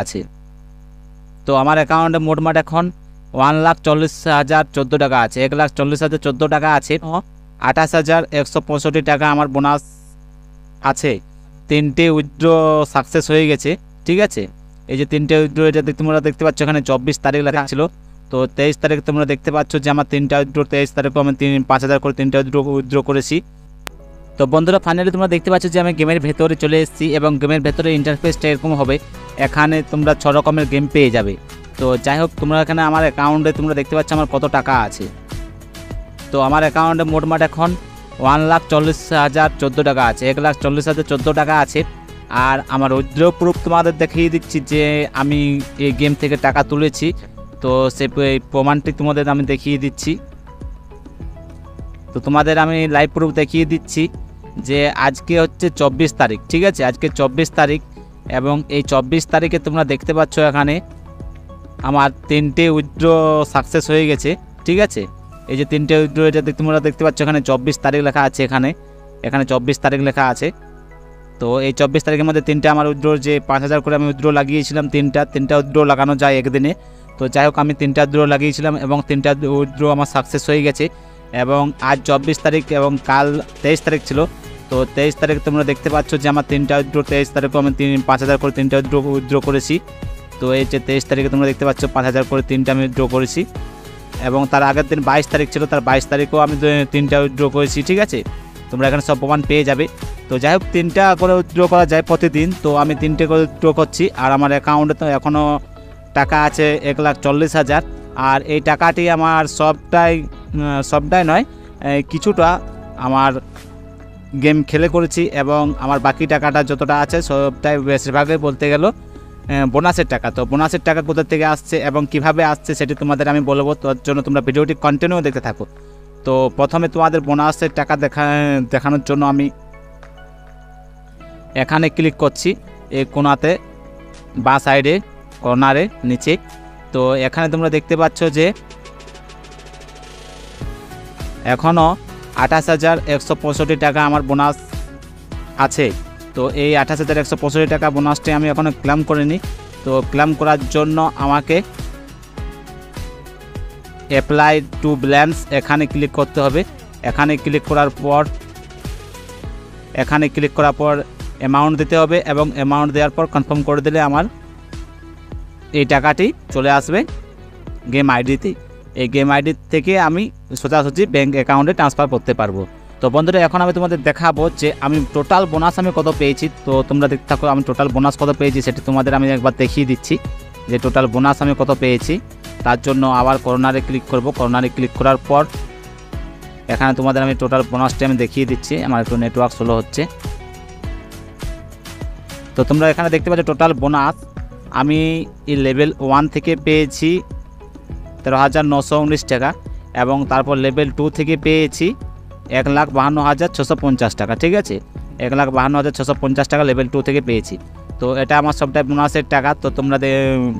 আছে। তো আমার অ্যাকাউন্টে মোটমাট এখন ওয়ান লাখ চল্লিশ হাজার চোদ্দ টাকা আছে। এক লাখ চল্লিশ হাজার চোদ্দ টাকা আছে। আঠাশ হাজার একশো পঁয়ষট্টি টাকা আমার বোনাস আছে। তিনটে উইথড্র সাকসেস হয়ে গেছে। ঠিক আছে? এই যে তিনটে উইথড্র এটা দেখতে তোমরা দেখতে পাচ্ছ এখানে চব্বিশ তারিখ লেখা ছিল। তো তেইশ তারিখ তোমরা দেখতে পাচ্ছ যে আমার তিনটা উইথড্র তেইশ তারিখও আমি তিন পাঁচ হাজার করে তিনটা উইথড্র উইথড্র করেছি। তো বন্ধুরা ফাইনালি তোমরা দেখতে পাচ্ছ যে আমি গেমের ভেতরে চলে এসেছি এবং গেমের ভেতরে ইন্টারফেসটা এরকম হবে। এখানে তোমরা ছ রকমের গেম পেয়ে যাবে। তো যাই হোক, তোমরা এখানে আমার অ্যাকাউন্টে তোমরা দেখতে পাচ্ছ আমার কত টাকা আছে। তো আমার অ্যাকাউন্টে মোটমাট এখন ওয়ান লাখ চল্লিশ হাজার চোদ্দ টাকা আছে। এক লাখ চল্লিশ হাজার চোদ্দ টাকা আছে। আর আমার উইথড্র প্রুফ তোমাদের দেখিয়ে দিচ্ছি যে আমি এই গেম থেকে টাকা তুলেছি। তো সে প্রমাণটি তোমাদের আমি দেখিয়ে দিচ্ছি। তো তোমাদের আমি লাইভ প্রুফ দেখিয়ে দিচ্ছি যে আজকে হচ্ছে চব্বিশ তারিখ, ঠিক আছে? আজকে চব্বিশ তারিখ এবং এই চব্বিশ তারিখে তোমরা দেখতে পাচ্ছ এখানে আমার তিনটে উইথড্র সাকসেস হয়ে গেছে, ঠিক আছে? এই যে তিনটে উইথড্র এটা তোমরা দেখতে পাচ্ছ এখানে চব্বিশ তারিখ লেখা আছে এখানে এখানে চব্বিশ তারিখ লেখা আছে। তো এই চব্বিশ তারিখের মধ্যে তিনটে আমার উইথড্র যে পাঁচ হাজার করে আমি উইথড্র লাগিয়েছিলাম তিনটা তিনটা উইথড্র লাগানো যায় একদিনে। তো যাই হোক, আমি তিনটা উইথড্র লাগিয়েছিলাম এবং তিনটা উইথড্র আমার সাকসেস হয়ে গেছে। এবং আজ চব্বিশ তারিখ এবং কাল তেইশ তারিখ ছিল। তো তেইশ তারিখ তোমরা দেখতে পাচ্ছ যে আমার তিনটা উইথড্র, তেইশ তারিখও আমি তিন, পাঁচ হাজার করে তিনটা উইথড্র উইথড্র করেছি। তো এই যে তেইশ তারিখে তোমরা দেখতে পাচ্ছ পাঁচ হাজার করে তিনটা আমি উইথড্র করেছি। এবং তার আগের দিন বাইশ তারিখ ছিল, তার বাইশ তারিখেও আমি তিনটা উইথড্র করেছি, ঠিক আছে? তোমরা এখানে সব প্রমাণ পেয়ে যাবে। তো যাই হোক, তিনটা করে উইথড্র করা যায় প্রতিদিন। তো আমি তিনটে করে উইথড্র করছি, আর আমার অ্যাকাউন্টে তো এখনও টাকা আছে এক লাখ চল্লিশ হাজার। আর এই টাকাটি আমার সবটাই সবটাই নয় কিছুটা আমার গেম খেলে করেছি এবং আমার বাকি টাকাটা যতটা আছে সবটাই বেশিরভাগই বলতে গেল বোনাসের টাকা। তো বোনাসের টাকা কোথা থেকে আসছে এবং কীভাবে আসছে সেটি তোমাদের আমি বলব তার জন্য তোমরা ভিডিওটি কন্টিনিউ দেখতে থাকো। তো প্রথমে তোমাদের বোনাসের টাকা দেখা, দেখানোর জন্য আমি এখানে ক্লিক করছি এই কোনাতে বা সাইডে কর্নারে নিচে। তো এখানে তোমরা দেখতে পাচ্ছ যে এখনও আঠাশ হাজার একশো পঁয়ষট্টি টাকা আমার বোনাস আছে। তো এই আঠাশ হাজার একশো পঁয়ষট্টি টাকা বোনাসটি আমি এখনও ক্লেম করিনি। তো ক্লেম করার জন্য আমাকে অ্যাপ্লাই টু ব্যালেন্স এখানে ক্লিক করতে হবে। এখানে ক্লিক করার পর, এখানে ক্লিক করার পর অ্যামাউন্ট দিতে হবে এবং অ্যামাউন্ট দেওয়ার পর কনফার্ম করে দিলে আমার এই টাকাটি চলে আসবে গেম আইডিতে এই গেম আইডি থেকে আমি সোজাসুজি ব্যাঙ্ক অ্যাকাউন্টে ট্রান্সফার করতে পারব। তো বন্ধুরা, এখন আমি তোমাদের দেখাবো যে আমি টোটাল বোনাস আমি কত পেয়েছি। তো তোমরা দেখতে থাকো, আমি টোটাল বোনাস কত পেয়েছি সেটি তোমাদের আমি একবার দেখিয়ে দিচ্ছি যে টোটাল বোনাস আমি কত পেয়েছি। তার জন্য আবার করোনারে ক্লিক করব। করোনারে ক্লিক করার পর এখানে তোমাদের আমি টোটাল বোনাসটি আমি দেখিয়ে দিচ্ছি। আমার একটু নেটওয়ার্ক স্লো হচ্ছে। তো তোমরা এখানে দেখতে পাচ্ছ টোটাল বোনাস আমি এই লেভেল ওয়ান থেকে পেয়েছি তেরো হাজার নশো উনিশ টাকা এবং তারপর লেভেল টু থেকে পেয়েছি এক লাখ বাহান্ন হাজার ছশো পঞ্চাশ টাকা, ঠিক আছে? এক লাখ বাহান্ন হাজার ছশো পঞ্চাশ টাকা লেভেল টু থেকে পেয়েছি। তো এটা আমার সবটাই বোনাসের টাকা। তো তোমরা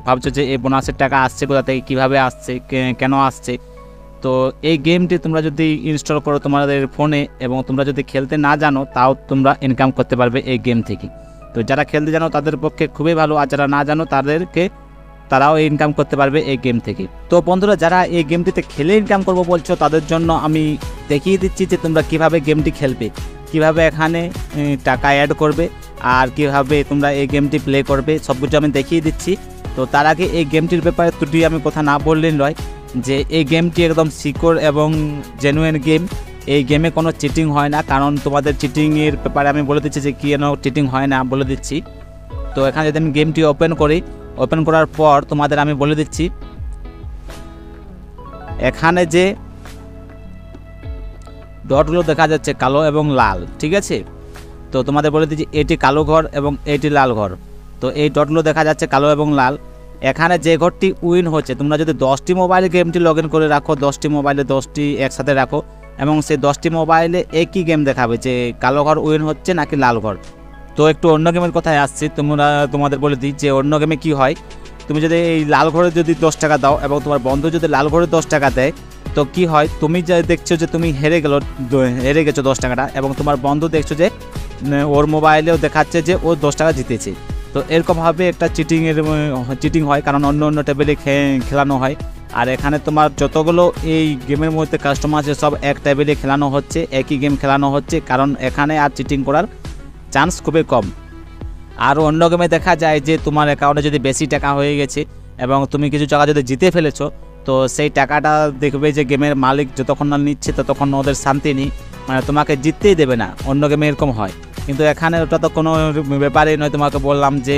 ভাবছ যে এই বোনাসের টাকা আসছে কোথা থেকে, কীভাবে আসছে কেন আসছে? তো এই গেমটি তোমরা যদি ইনস্টল করো তোমাদের ফোনে এবং তোমরা যদি খেলতে না জানো, তাও তোমরা ইনকাম করতে পারবে এই গেম থেকে। তো যারা খেলতে জানো, তাদের পক্ষে খুবই ভালো, আর যারা না জানো, তাদেরকে তারাও ইনকাম করতে পারবে এই গেম থেকে। তো বন্ধুরা, যারা এই গেমটিতে খেলে ইনকাম করব বলছো, তাদের জন্য আমি দেখিয়ে দিচ্ছি যে তোমরা কীভাবে গেমটি খেলবে, কীভাবে এখানে টাকা অ্যাড করবে, আর কীভাবে তোমরা এই গেমটি প্লে করবে, সব কিছু আমি দেখিয়ে দিচ্ছি। তো তার আগে এই গেমটির ব্যাপারে দুটি আমি কথা না বললেই নয়, যে এই গেমটি একদম সিকিওর এবং জেনুইন গেম এই গেমে কোনো চিটিং হয় না, কারণ তোমাদের চিটিংয়ের ব্যাপারে আমি বলে দিচ্ছি যে কেন চিটিং হয় না বলে দিচ্ছি। তো এখানে যদি আমি গেমটি ওপেন করি ওপেন করার পর তোমাদের আমি বলে দিচ্ছি, এখানে যে ডটগুলো দেখা যাচ্ছে কালো এবং লাল, ঠিক আছে? তো তোমাদের বলে দিচ্ছি এটি কালো ঘর এবং এটি লাল ঘর। তো এই ডটগুলো দেখা যাচ্ছে কালো এবং লাল। এখানে যে ঘরটি উইন হচ্ছে, তোমরা যদি দশটি মোবাইলে গেমটি লগ করে রাখো, দশটি মোবাইলে দশটি একসাথে রাখো এবং সেই দশটি মোবাইলে একই গেম দেখাবে, যে কালো ঘর উইন হচ্ছে নাকি লাল ঘর। তো একটু অন্য গেমের কথায় আসছি, তোমরা, তোমাদের বলে দিই যে অন্য গেমে কি হয়। তুমি যদি এই লাল ঘরে যদি দশ টাকা দাও এবং তোমার বন্ধু যদি লাল ঘরে দশ টাকা দেয়, তো কি হয়? তুমি যে দেখছ যে তুমি হেরে গেলো হেরে গেছো দশ টাকাটা এবং তোমার বন্ধু দেখছ যে ওর মোবাইলেও দেখাচ্ছে যে ও দশ টাকা জিতেছে। তো এরকমভাবে একটা চিটিংয়ের চিটিং হয়, কারণ অন্য অন্য টেবিলে খেলানো হয়। আর এখানে তোমার যতগুলো এই গেমের মধ্যে কাস্টমার আছে, সব এক টেবিলে খেলানো হচ্ছে, একই গেম খেলানো হচ্ছে, কারণ এখানে আর চিটিং করার চান্স খুবই কম। আর অন্য গেমে দেখা যায় যে তোমার অ্যাকাউন্টে যদি বেশি টাকা হয়ে গেছে এবং তুমি কিছু টাকা যদি জিতে ফেলেছো, তো সেই টাকাটা দেখবে যে গেমের মালিক যতক্ষণ না নিচ্ছে, ততক্ষণ ওদের শান্তি নেই। মানে তোমাকে জিততেই দেবে না, অন্য গেমে এরকম হয়। কিন্তু এখানে ওটা তো কোনো ব্যাপারই নয়, তোমাকে বললাম যে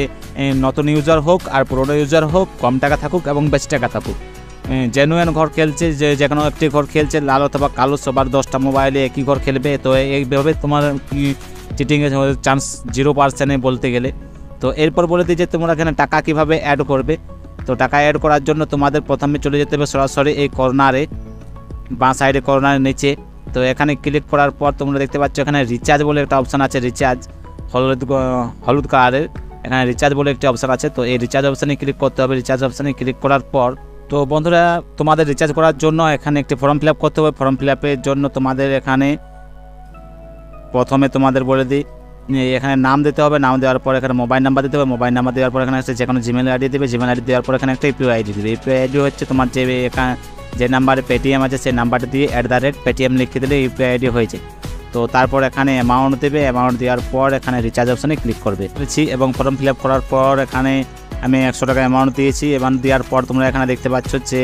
নতুন ইউজার হোক আর পুরোনো ইউজার হোক, কম টাকা থাকুক এবং বেশি টাকা থাকুক। জেনুয়েন ঘর খেলছে, যে যে কোনো একটি ঘর খেলছে, লাল অথবা কালো, সবার দশটা মোবাইলে একই ঘর খেলবে। তো এইভাবে তোমার চিটিংয়ের চান্স জিরো পার্সেন্টে বলতে গেলে। তো এরপর বলে দিই যে তোমরা এখানে টাকা কীভাবে অ্যাড করবে। তো টাকা অ্যাড করার জন্য তোমাদের প্রথমে চলে যেতে হবে সরাসরি এই কর্নারে বাঁ সাইডে কর্নারের নিচে। তো এখানে ক্লিক করার পর তোমরা দেখতে পাচ্ছ এখানে রিচার্জ বলে একটা অপশান আছে রিচার্জ হলুদ হলুদ কালারের এখানে রিচার্জ বলে একটি অপশান আছে। তো এই রিচার্জ অপশানে ক্লিক করতে হবে। রিচার্জ অপশানে ক্লিক করার পর তো বন্ধুরা, তোমাদের রিচার্জ করার জন্য এখানে একটি ফর্ম ফিল করতে হবে। ফর্ম ফিল জন্য তোমাদের এখানে প্রথমে তোমাদের বলে দিই এখানে নাম দিতে হবে। নাম দেওয়ার পর এখানে মোবাইল নাম্বার দিতে হবে। মোবাইল নাম্বার দেওয়ার পর এখানে যে কোনো জিমেল আইডি দেবে। জিমেল আইডি দেওয়ার পর এখানে একটা ইউপিআই আইডি দেবে। ইউপিআই আইডি হচ্ছে তোমার যে এখানে যে নাম্বারে পেটিএম আছে, সেই নাম্বারটা দিয়ে অ্যাট দ্য রেট পেটিএম লিখে দিলে ইউপিআই আইডি হয়েছে তো তারপর এখানে অ্যামাউন্ট দেবে অ্যামাউন্ট দেওয়ার পর এখানে রিচার্জ অপশানে ক্লিক করবে। করেছি এবং ফর্ম ফিল আপ করার পর এখানে আমি একশো টাকা অ্যামাউন্ট দিয়েছি। অ্যামাউন্ট দেওয়ার পর তোমরা এখানে দেখতে পাচ্ছ যে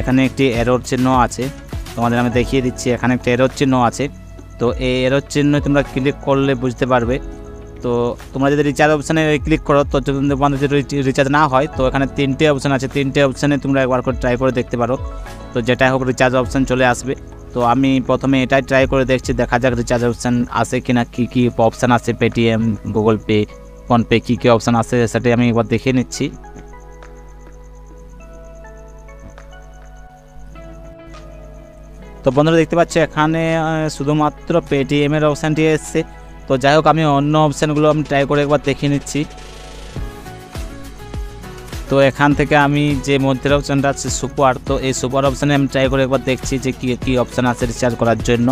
এখানে একটি এরোর চিহ্ন আছে। তোমাদের আমি দেখিয়ে দিচ্ছি, এখানে একটা এরোর চিহ্ন আছে। তো এই এরোর চিহ্ন তোমরা ক্লিক করলে বুঝতে পারবে। তো তোমরা যদি রিচার্জ অপশানে ক্লিক করো, তো তোমাদের যদি রিচার্জ না হয়, তো এখানে তিনটে অপশান আছে। তিনটে অপশানে তোমরা একবার করে ট্রাই করে দেখতে পারো। তো যেটাই হোক রিচার্জ অপশান চলে আসবে। তো আমি প্রথমে এটাই ট্রাই করে দেখছি, দেখা যাক রিচার্জ অপশান আসে কি না কী কী অপশান আছে পেটিএম গুগল পে ফোনপে কী কী অপশান আছে সেটাই আমি একবার দেখে নিচ্ছি। তো বন্ধুরা দেখতে পাচ্ছি, এখানে শুধুমাত্র পেটিএমের অপশানটি এসছে। তো যাই হোক, আমি অন্য অপশানগুলো আমি ট্রাই করে একবার দেখে নিচ্ছি। তো এখান থেকে আমি যে মধ্যের অপশানটা আছে সুপার, তো এই সুপার অপশানে আমি ট্রাই করে একবার দেখছি যে কী কী অপশান আছে রিচার্জ করার জন্য।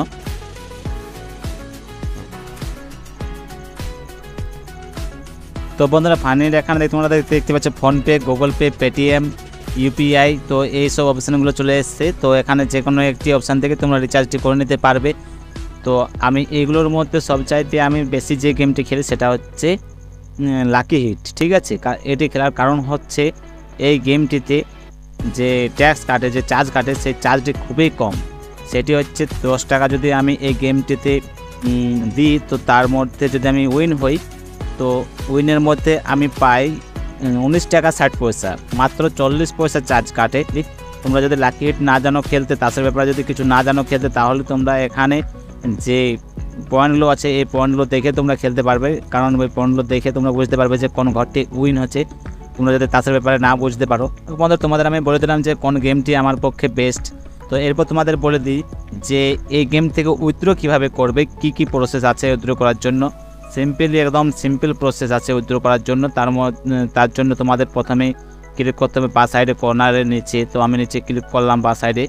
তো বন্ধুরা ফাইনালি এখানে তোমরা দেখতে পাচ্ছ PhonePe Google Pay Paytm UPI তো এই সব অপশানগুলো চলে এসছে। তো এখানে যে কোনো একটি অপশান থেকে তোমরা রিচার্জটি করে নিতে পারবে। তো আমি এইগুলোর মধ্যে সবচাইতে আমি বেশি যে গেমটি খেলি সেটা হচ্ছে লাকি হিট ঠিক আছে? এটি খেলার কারণ হচ্ছে এই গেমটিতে যে ট্যাক্স কাটে, যে চার্জ কাটে, সেই চার্জটি খুবই কম। সেটি হচ্ছে দশ টাকা যদি আমি এই গেমটিতে দিই, তো তার মধ্যে যদি আমি উইন হই, তো উইনের মধ্যে আমি পাই উনিশ টাকা ষাট পয়সা। মাত্র চল্লিশ পয়সা চার্জ কাটে। তোমরা যদি লাকি হিট না জানো খেলতে তাসের ব্যাপারে যদি কিছু না জানো খেলতে, তাহলে তোমরা এখানে যে পয়েন্টগুলো আছে, এই পয়েন্টগুলো দেখে তোমরা খেলতে পারবে। কারণ ওই পয়েন্টগুলো দেখে তোমরা বুঝতে পারবে যে কোন ঘরটি উইন হচ্ছে। তোমরা যাতে তাসের ব্যাপারে না বুঝতে পারো। তোমাদের তোমাদের আমি বলে দিলাম যে কোন গেমটি আমার পক্ষে বেস্ট তো এরপর তোমাদের বলে দিই যে এই গেম থেকে উইথড্র কীভাবে করবে, কি কি প্রসেস আছে উইথড্র করার জন্য। সিম্পলি একদম সিম্পল প্রসেস আছে উইথড্র করার জন্য। তার তার জন্য তোমাদের প্রথমে ক্লিক করতে হবে বা সাইডে কর্নারের নিচে। তো আমি নিচে ক্লিক করলাম বা সাইডে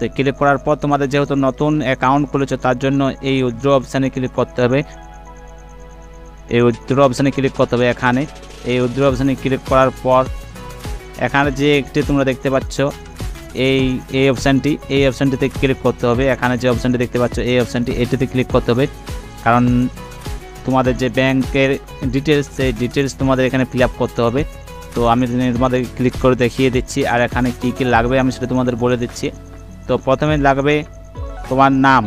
তো ক্লিক করার পর তোমাদের যেহেতু নতুন অ্যাকাউন্ট খুলেছো, তার জন্য এই উইথড্র অপশানে ক্লিক করতে হবে। এই উইথড্র অপশানে ক্লিক করতে হবে এখানে। এই উইথড্র অপশানে ক্লিক করার পর এখানে যে একটি তোমরা দেখতে পাচ্ছ, এই এই অপশানটি এই অপশানটিতে ক্লিক করতে হবে। এখানে যে অপশানটি দেখতে পাচ্ছ, এই অপশানটি এটিতে ক্লিক করতে হবে। কারণ তোমাদের যে ব্যাংকের ডিটেলস সেই ডিটেলস তোমাদের এখানে ফিল করতে হবে। তো আমি তোমাদের ক্লিক করে দেখিয়ে দিচ্ছি, আর এখানে কী কী লাগবে আমি সেটা তোমাদের বলে দিচ্ছি। তো প্রথমে লাগবে তোমার নাম।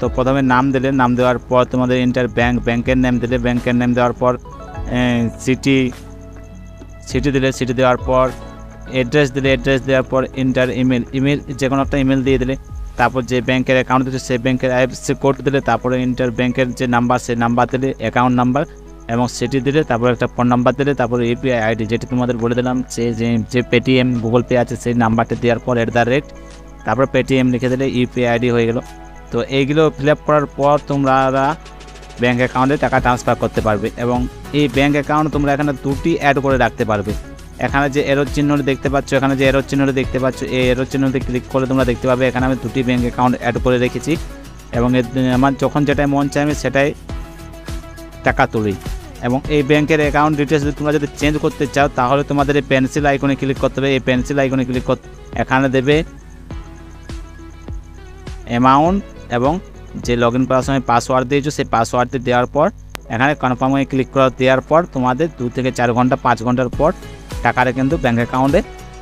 তো প্রথমে নাম দিলে, নাম দেওয়ার পর তোমাদের ইন্টার ব্যাংক ব্যাংকের নাম দিলে ব্যাংকের নাম দেওয়ার পর সিটি সিটি দিলে সিটি দেওয়ার পর অ্যাড্রেস দিলে অ্যাড্রেস দেওয়ার পর ইন্টার ইমেল ইমেল যে কোনো একটা ইমেল দিয়ে দিলে, তারপর যে ব্যাংকের অ্যাকাউন্ট দিচ্ছে সেই ব্যাংকের আইএফসি কোড দিলে, তারপরে ইন্টার ব্যাংকের যে নাম্বার সেই নাম্বার দিলে অ্যাকাউন্ট নাম্বার এবং সেটি দিলে, তারপর একটা ফোন নাম্বার দিলে, তারপরে ইউপিআই আইডি যেটি তোমাদের বলে দিলাম, সে যে পেটিএম গুগল পে আছে, সেই নাম্বারটা দেওয়ার পর অ্যাট দ্য রেট তারপর পেটিএম লিখে দিলে ইউপিআই আইডি হয়ে গেল। তো এইগুলো ফিল আপ করার পর তোমরা ব্যাঙ্ক অ্যাকাউন্টে টাকা ট্রান্সফার করতে পারবে এবং এই ব্যাঙ্ক অ্যাকাউন্ট তোমরা এখানে দুটি অ্যাড করে রাখতে পারবে। এখানে যে এরোর চিহ্নটি দেখতে পাচ্ছ, এখানে যে এরোর চিহ্নটি দেখতে পাচ্ছ, এই এরোর চিহ্নটি ক্লিক করে তোমরা দেখতে পাবে এখানে আমি দুটি ব্যাঙ্ক অ্যাকাউন্ট অ্যাড করে রেখেছি এবং আমার যখন যেটাই মন চাই আমি সেটাই টাকা তুলি। এবং এই ব্যাংকের অ্যাকাউন্ট ডিটেলস যদি তোমরা যদি চেঞ্জ করতে চাও, তাহলে তোমাদের এই পেন্সিল আইকনে ক্লিক করতে হবে। এই পেন্সিল আইকনে ক্লিক করতে এখানে দেবে অ্যামাউন্ট এবং যে লগ ইন করার সময় পাসওয়ার্ড দিয়েছ, সেই পাসওয়ার্ডটি দেওয়ার পর, এখানে কনফার্মে ক্লিক করে দেওয়ার পর তোমাদের দু থেকে চার ঘণ্টা, পাঁচ ঘণ্টার পর টাকাটা কিন্তু ব্যাঙ্ক অ্যাকাউন্টে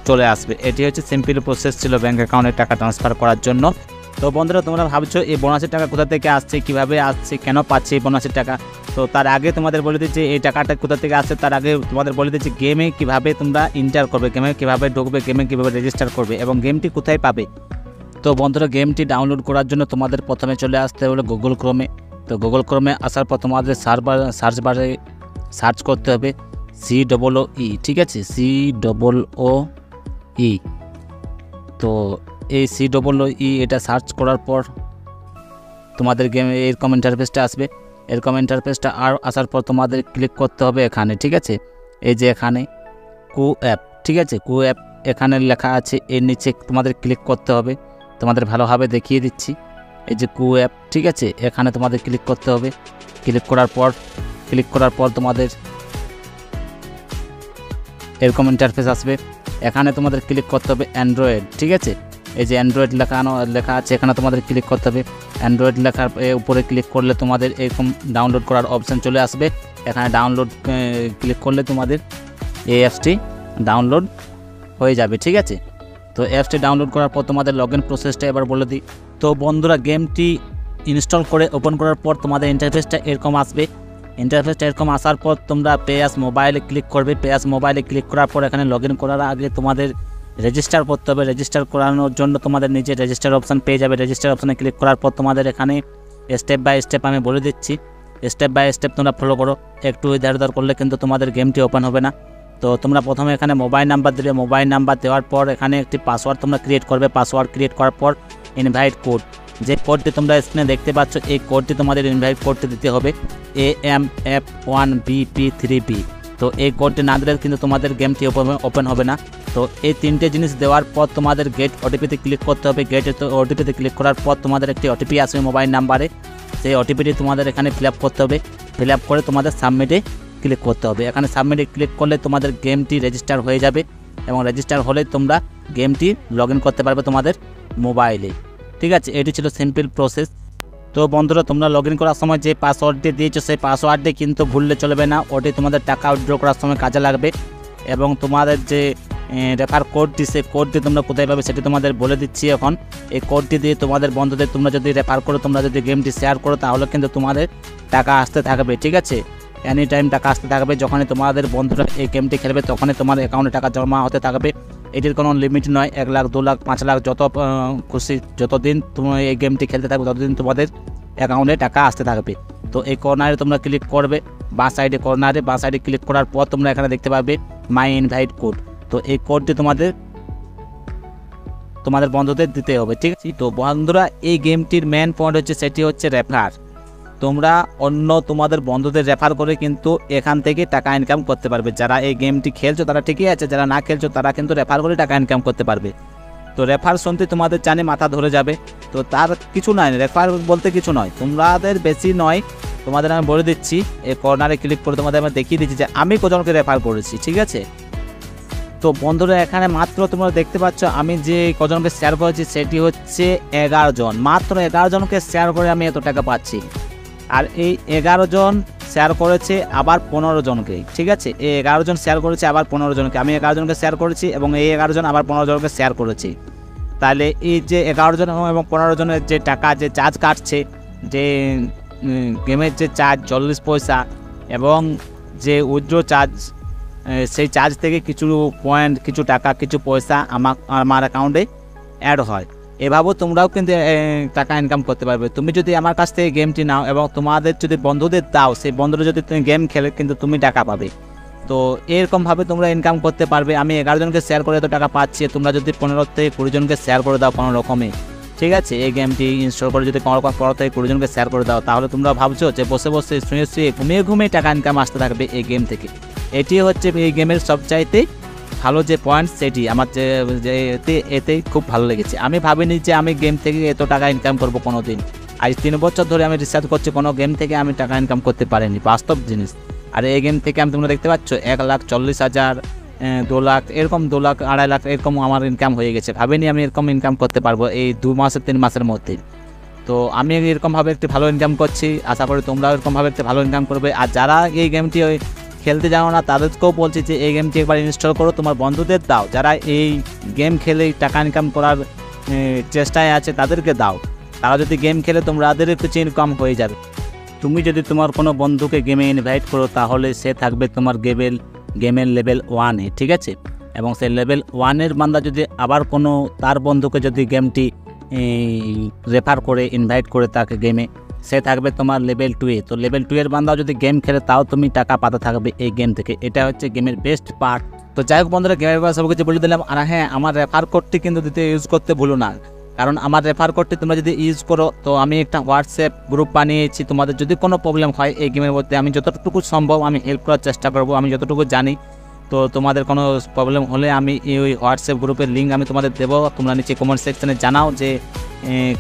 চলে আসবে। এটি হচ্ছে সিম্পল প্রসেস ছিল ব্যাঙ্ক অ্যাকাউন্টে টাকা ট্রান্সফার করার জন্য। তো বন্ধুরা, তোমরা ভাবছ এই বোনাসের টাকা কোথা থেকে আসছে, কীভাবে আসছে, কেন পাচ্ছে এই বোনাসের টাকা? তো তার আগে তোমাদের বলে দিচ্ছি, এই টাকাটা কোথা থেকে আসছে? তার আগে তোমাদের বলে দিচ্ছি গেমে কীভাবে তোমরা ইন্টার করবে গেমে কীভাবে ঢুকবে গেমে কীভাবে রেজিস্টার করবে এবং গেমটি কোথায় পাবে? তো বন্ধুরা, গেমটি ডাউনলোড করার জন্য তোমাদের প্রথমে চলে আসতে হলো গুগল ক্রোমে তো গুগল ক্রোমে আসার পর তোমাদের সার্ভার সার্চ বারে সার্চ করতে হবে সি ডবল ও ই ঠিক আছে? সি ডবল ও ই তো এই সি ডবল ও ই এটা সার্চ করার পর তোমাদের গেমে এরকম ইন্টারফেসটা আসবে। এরকম ইন্টারফেসটা আর আসার পর তোমাদের ক্লিক করতে হবে এখানে, ঠিক আছে? এই যে এখানে কু অ্যাপ ঠিক আছে? কু অ্যাপ এখানে লেখা আছে, এর নিচে তোমাদের ক্লিক করতে হবে। তোমাদের ভালোভাবে দেখিয়ে দিচ্ছি। এই যে কু অ্যাপ, ঠিক আছে? এখানে তোমাদের ক্লিক করতে হবে। ক্লিক করার পর, ক্লিক করার পর তোমাদের এরকম ইন্টারফেস আসবে। এখানে তোমাদের ক্লিক করতে হবে অ্যান্ড্রয়েড ঠিক আছে? এই যে অ্যান্ড্রয়েড লেখানো, লেখা আছে, এখানে তোমাদের ক্লিক করতে হবে। অ্যান্ড্রয়েড লেখার উপরে ক্লিক করলে তোমাদের এরকম ডাউনলোড করার অপশান চলে আসবে। এখানে ডাউনলোড ক্লিক করলে তোমাদের এই অ্যাপসটি ডাউনলোড হয়ে যাবে, ঠিক আছে? তো অ্যাপসটি ডাউনলোড করার পর তোমাদের লগ ইন প্রসেসটা এবার বলে দিই। তো বন্ধুরা গেমটি ইনস্টল করে ওপেন করার পর তোমাদের ইন্টারফেসটা এরকম আসবে। ইন্টারফেসটা এরকম আসার পর তোমরা পেয়াস মোবাইলে ক্লিক করবে। পেয়াস মোবাইলে ক্লিক করার পর এখানে লগ করার আগে তোমাদের রেজিস্টার করতে হবে। রেজিস্টার করানোর জন্য তোমাদের নিচে রেজিস্টার অপশান পেয়ে যাবে। রেজিস্টার অপশানে ক্লিক করার পর তোমাদের এখানে স্টেপ বাই স্টেপ আমি বলে দিচ্ছি। স্টেপ বাই স্টেপ তোমরা ফলো করো। একটু ইধার উধার করলে কিন্তু তোমাদের গেমটি ওপেন হবে না। তো তোমরা প্রথমে এখানে মোবাইল নাম্বার দিলে মোবাইল নাম্বার দেওয়ার পর এখানে একটি পাসওয়ার্ড তোমরা ক্রিয়েট করবে। পাসওয়ার্ড ক্রিয়েট করার পর ইনভাইট কোড যে কোডটি তোমরা স্ক্রিনে দেখতে পাচ্ছ, এই কোডটি তোমাদের ইনভাইট কোডটি দিতে হবে। A M F one B P three B তো এই কোডটি না দিলে কিন্তু তোমাদের গেমটি ওপেন হবে না। তো এই তিনটে জিনিস দেওয়ার পর তোমাদের গেট ওটিপিতে ক্লিক করতে হবে। গেট ওটিপিতে ক্লিক করার পর তোমাদের একটি ওটিপি আসবে মোবাইল নাম্বারে সেই ওটিপিটি তোমাদের এখানে ফিল করতে হবে। ফিল করে তোমাদের সাবমিটে ক্লিক করতে হবে। এখানে সাবমিটে ক্লিক করলে তোমাদের গেমটি রেজিস্টার হয়ে যাবে এবং রেজিস্টার হলে তোমরা গেমটি লগ করতে পারবে তোমাদের মোবাইলে ঠিক আছে? এটি ছিল সিম্পল প্রসেস তো বন্ধুরা, তোমরা লগ করার সময় যে পাসওয়ার্ডটি দিয়েছ, সেই পাসওয়ার্ডটি কিন্তু ভুললে চলবে না। ওটি তোমাদের টাকা উইড্রো করার সময় কাজে লাগবে এবং তোমাদের যে রেফার কোডটি সেই কোডটি তোমরা কোথায় পাবে সেটি তোমাদের বলে দিচ্ছি এখন। এই কোডটি দিয়ে তোমাদের বন্ধুদের তোমরা যদি রেফার করো, তোমরা যদি গেমটি শেয়ার করো, তাহলে কিন্তু তোমাদের টাকা আসতে থাকবে। ঠিক আছে? এনি টাইম টাকা আসতে থাকবে, যখনই তোমাদের বন্ধুরা এই গেমটি খেলবে, তখনই তোমার অ্যাকাউন্টে টাকা জমা হতে থাকবে। এটির কোনো লিমিট নয়, এক লাখ, দু লাখ, পাঁচ লাখ, যত খুশি, যতদিন তুমি এই গেমটি খেলতে থাকবে, ততদিন তোমাদের অ্যাকাউন্টে টাকা আসতে থাকবে। তো এই কর্নারে তোমরা ক্লিক করবে, বাঁ সাইডে কর্নারে বাঁ সাইডে ক্লিক করার পর তোমরা এখানে দেখতে পাবে মাই ইনভাইট কোড তো এই কোডটি তোমাদের তোমাদের বন্ধুদের দিতে হবে, ঠিক আছে? তো বন্ধুরা, এই গেমটির মেন পয়েন্ট হচ্ছে, সেটি হচ্ছে রেফার তোমরা অন্য তোমাদের বন্ধুদের রেফার করে কিন্তু এখান থেকে টাকা ইনকাম করতে পারবে। যারা এই গেমটি খেলছো, তারা ঠিকই আছে, যারা না খেলছো, তারা কিন্তু রেফার করে টাকা ইনকাম করতে পারবে। তো রেফার শুনতে তোমাদের জানে মাথা ধরে যাবে। তো তার কিছু নয় রেফার বলতে কিছু নয়। তোমাদের বেশি নয়, তোমাদের আমি বলে দিচ্ছি, এই কর্নারে ক্লিক করে তোমাদের আমি দেখিয়ে দিচ্ছি যে আমি কজনকে রেফার করেছি, ঠিক আছে? তো বন্ধুরা, এখানে মাত্র তোমরা দেখতে পাচ্ছ, আমি যে কজনকে শেয়ার করেছি, সেটি হচ্ছে এগারো জন। মাত্র এগারো জনকে শেয়ার করে আমি এত টাকা পাচ্ছি। আর এই এগারো জন শেয়ার করেছে আবার পনেরো জনকে, ঠিক আছে? এই এগারো জন শেয়ার করেছে আবার পনেরো জনকে। আমি এগারো জনকে শেয়ার করেছি এবং এই এগারো জন আবার পনেরো জনকে শেয়ার করেছি। তাহলে এই যে এগারো জন এবং পনেরো জনের যে টাকা, যে চার্জ কাটছে, যে গেমের যে চার্জ চল্লিশ পয়সা এবং যে উইথড্র চার্জ সেই চার্জ থেকে কিছু পয়েন্ট কিছু টাকা, কিছু পয়সা আমার আমার অ্যাকাউন্টে অ্যাড হয়। এভাবেও তোমরাও কিন্তু টাকা ইনকাম করতে পারবে। তুমি যদি আমার কাছ থেকে গেমটি নাও এবং তোমাদের যদি বন্ধুদের দাও, সেই বন্ধুরা যদি তুমি গেম খেলে, কিন্তু তুমি টাকা পাবে। তো এরকমভাবে তোমরা ইনকাম করতে পারবে। আমি এগারো জনকে শেয়ার করে এত টাকা পাচ্ছি, তোমরা যদি পনেরো থেকে কুড়ি জনকে শেয়ার করে দাও কোনো রকমে। ঠিক আছে? এই গেমটি ইনস্টল করে যদি কোনো রকম পনেরো থেকে কুড়ি জনকে শেয়ার করে দাও, তাহলে তোমরা ভাবছ যে বসে বসে শুয়ে শুয়ে ঘুমিয়ে ঘুমিয়ে টাকা ইনকাম আসতে থাকবে এই গেম থেকে। এটি হচ্ছে এই গেমের সবচাইতে ভালো যে পয়েন্ট সেটি আমার যে এতে এতে খুব ভালো লেগেছে। আমি ভাবিনি যে আমি গেম থেকে এত টাকা ইনকাম করব কোনো দিন আজ তিন বছর ধরে আমি রিসার্চ করছি, কোনো গেম থেকে আমি টাকা ইনকাম করতে পারিনি, বাস্তব জিনিস। আর এই গেম থেকে আমি তোমরা দেখতে পাচ্ছ, এক লাখ চল্লিশ হাজার দু লাখ, এরকম দু লাখ, আড়াই লাখ এরকম আমার ইনকাম হয়ে গেছে। ভাবিনি আমি এরকম ইনকাম করতে পারব এই দু মাসের তিন মাসের মধ্যে। তো আমি এরকমভাবে একটি ভালো ইনকাম করছি, আশা করি তোমরাও এরকমভাবে একটি ভালো ইনকাম করবে। আর যারা এই গেমটি খেলতে জানো না, তাদেরকেও বলছি যে এই গেমটি একবার ইনস্টল করো। তোমার বন্ধুদের দাও, যারা এই গেম খেলে টাকা ইনকাম করার চেষ্টায় আছে, তাদেরকে দাও। তারা যদি গেম খেলে, তোমরা তোমাদের কিছু ইনকাম হয়ে যাবে। তুমি যদি তোমার কোনো বন্ধুকে গেমে ইনভাইট করো, তাহলে সে থাকবে তোমার গেমের গেমের লেভেল ওয়ানে ঠিক আছে? এবং সেই লেভেল ওয়ানের বান্দা যদি আবার কোনো, তার বন্ধুকে যদি গেমটি রেফার করে ইনভাইট করে তাকে গেমে সে থাকবে তোমার লেভেল টুয়ে তো লেভেল টু এর বান্দাও যদি গেম খেলে, তাও তুমি টাকা পাতে থাকবে এই গেম থেকে। এটা হচ্ছে গেমের বেস্ট পার্ট তো যাই হোক বন্ধুরা গেমের ব্যাপারে সব কিছু বলে দিলাম। আর হ্যাঁ আমার রেফার কোডটি কিন্তু দিতে ইউজ করতে ভুলো না। কারণ আমার রেফার কোডটি তোমরা যদি ইউজ করো, তো আমি একটা হোয়াটসঅ্যাপ গ্রুপ বানিয়েছি। তোমাদের যদি কোনো প্রবলেম হয় এই গেমের মধ্যে, আমি যতটুকু সম্ভব আমি হেল্প করার চেষ্টা করব। আমি যতটুকু জানি তো তোমাদের কোনো প্রবলেম হলে আমি ওই হোয়াটসঅ্যাপ গ্রুপের লিঙ্ক আমি তোমাদের দেবো। তোমরা নিচে কমেন্ট সেকশানে জানাও যে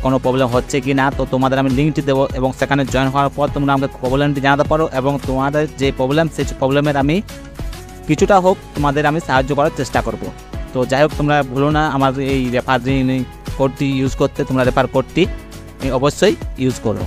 কোনো প্রবলেম হচ্ছে কি না। তো তোমাদের আমি লিঙ্কটি দেবো এবং সেখানে জয়েন হওয়ার পর তোমরা আমাকে প্রবলেমটি জানাতে পারো এবং তোমাদের যে প্রবলেম সেই প্রবলেমের আমি কিছুটা হোক তোমাদের আমি সাহায্য করার চেষ্টা করব। তো যাই হোক, তোমরা ভুলো না, আমার এই রেফার কোডটি ইউজ করতে তোমরা রেফার কোডটি অবশ্যই ইউজ করো।